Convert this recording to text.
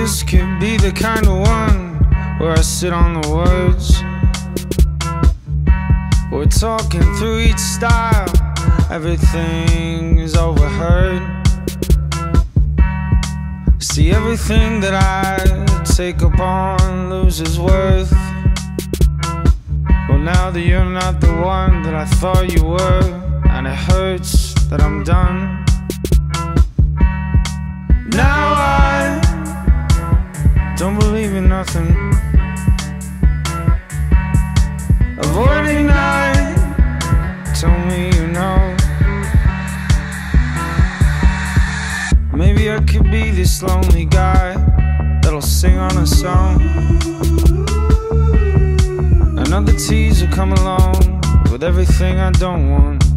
this could be the kind of one where I sit on the words. We're talking through each style, everything is overheard. See, everything that I take upon loses worth. Well, now that you're not the one that I thought you were, and it hurts that I'm done. Now don't believe nothing. Avoiding night, tell me you know. Maybe I could be this lonely guy that'll sing on a song. Another teaser come along with everything I don't want.